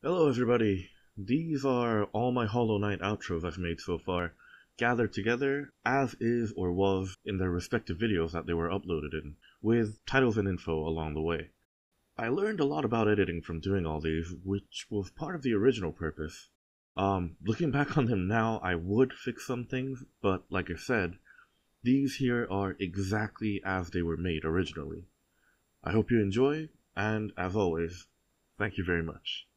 Hello, everybody. These are all my Hollow Knight outros I've made so far, gathered together as is or was in their respective videos that they were uploaded in, with titles and info along the way. I learned a lot about editing from doing all these, which was part of the original purpose. Um, looking back on them now, I would fix some things, but like I said, these here are exactly as they were made originally. I hope you enjoy, and as always, thank you very much.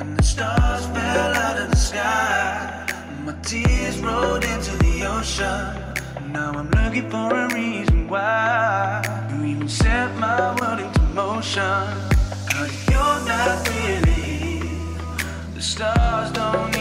And the stars fell out of the sky. My tears rolled into the ocean. Now I'm looking for a reason why you even set my world into motion. Cause you're not really. The stars don't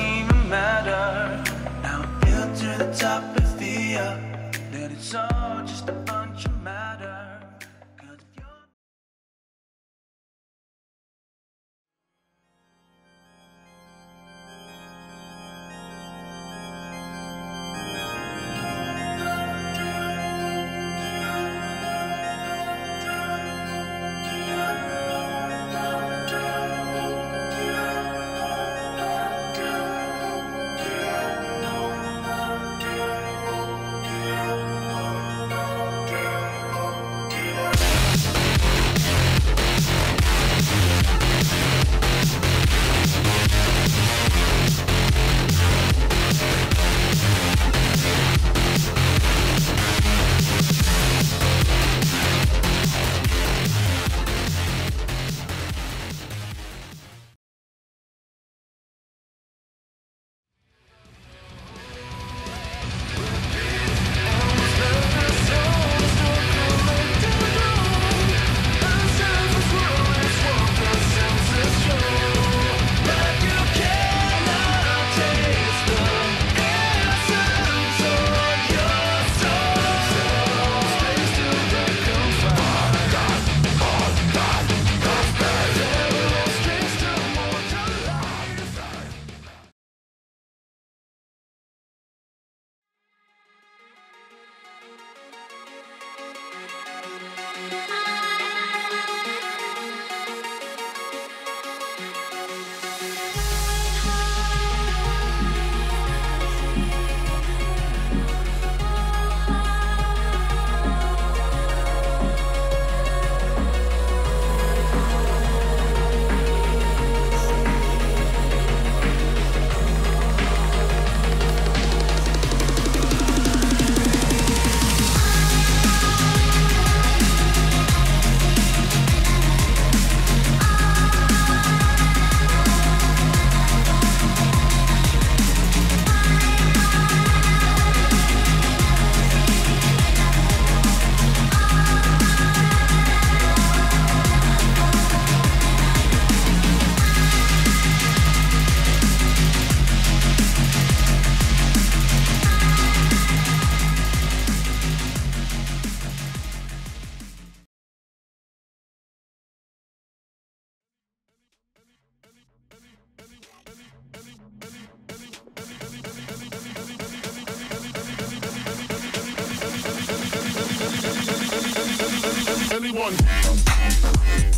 Anyone?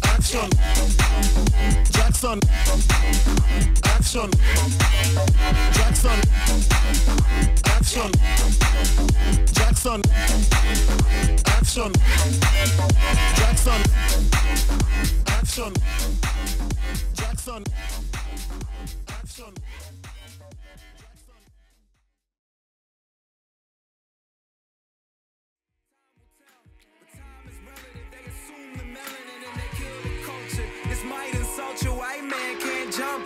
Action. Jackson. Action. Jackson. Action. Jackson. Action. Jackson. Action. Jackson. Action.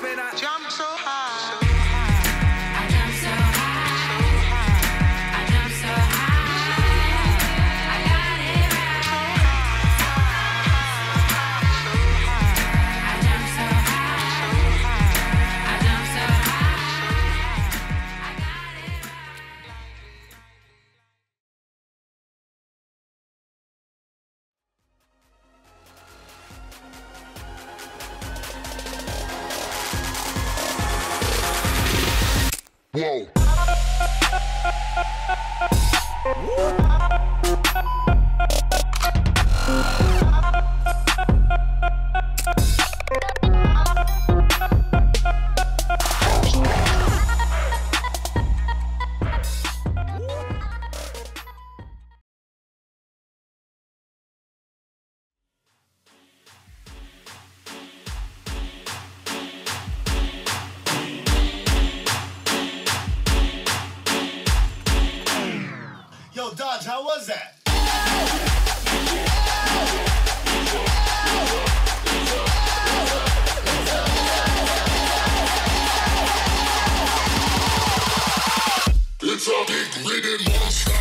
Can't jump Whoa. Yo, Dodge, how How was that? It's a big rhythm monster.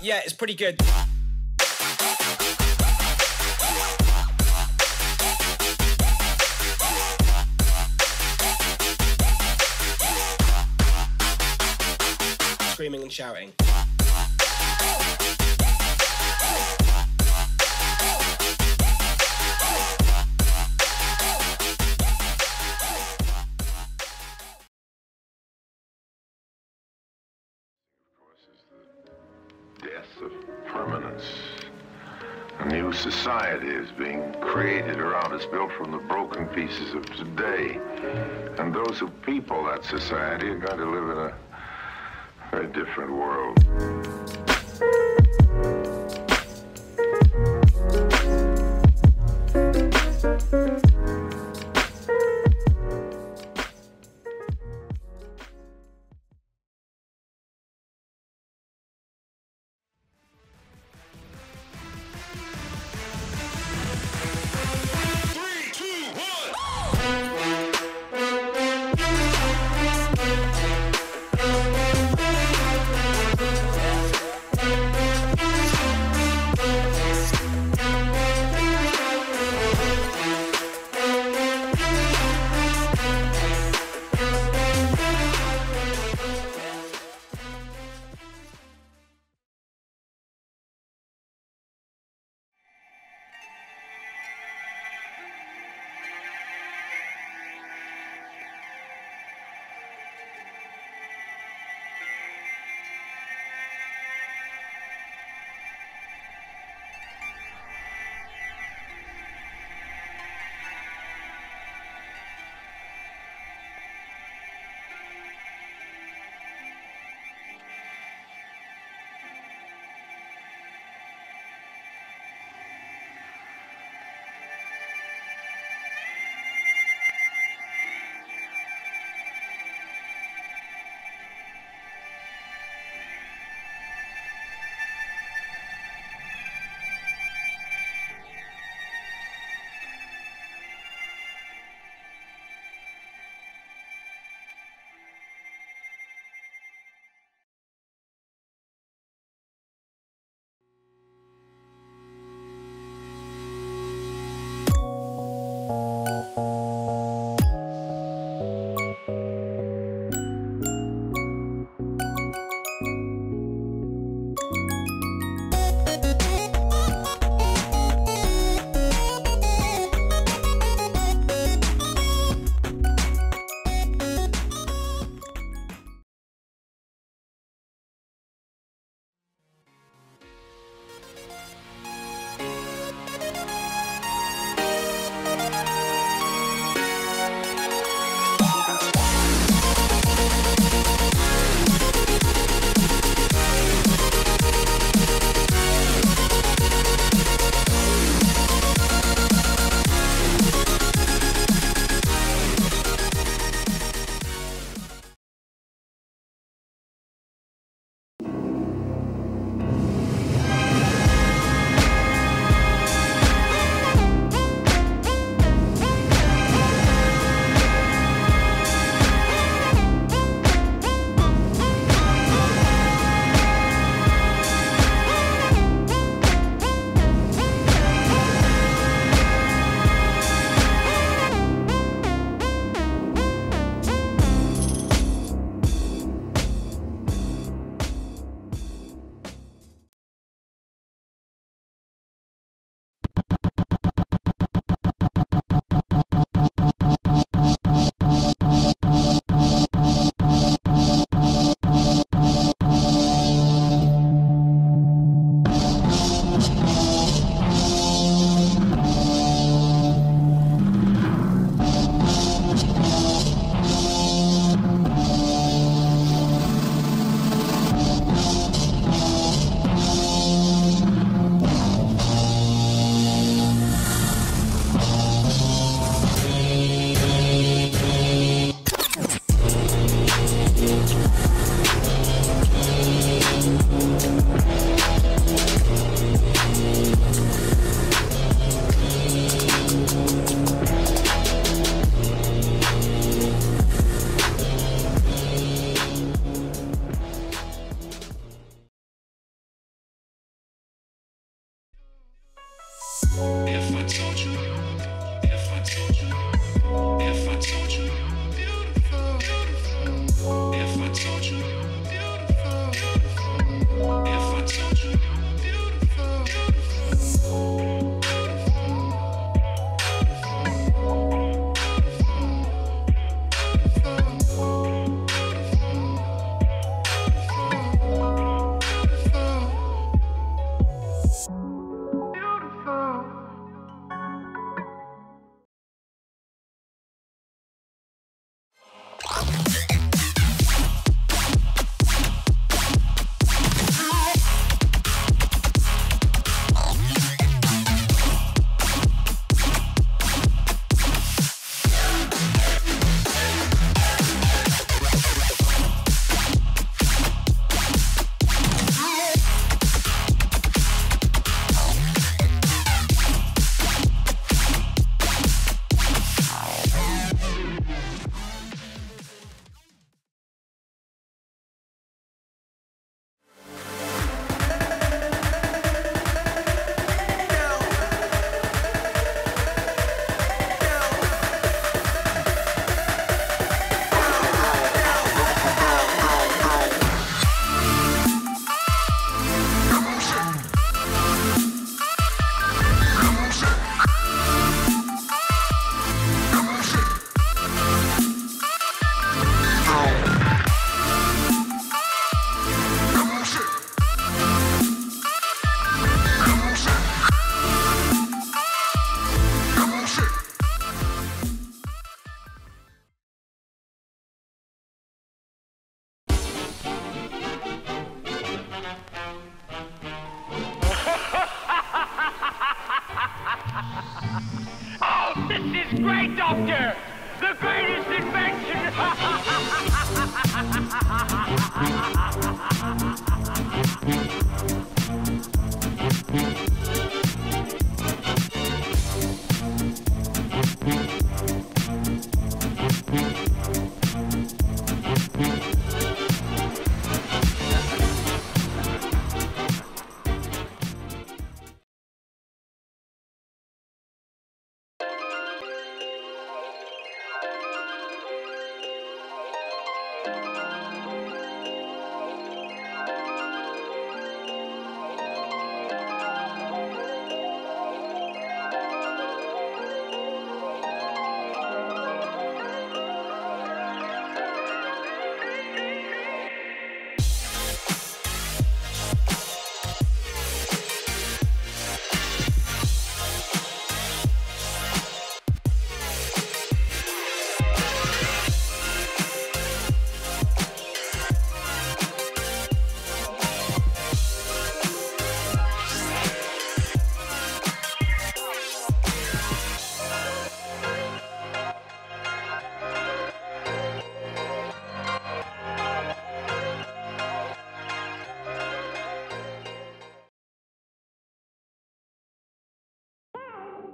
Yeah, it's pretty good. And shouting. death of permanence. A new society is being created around us, built from the broken pieces of today. And those who people that society are going to live in a very different world.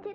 You're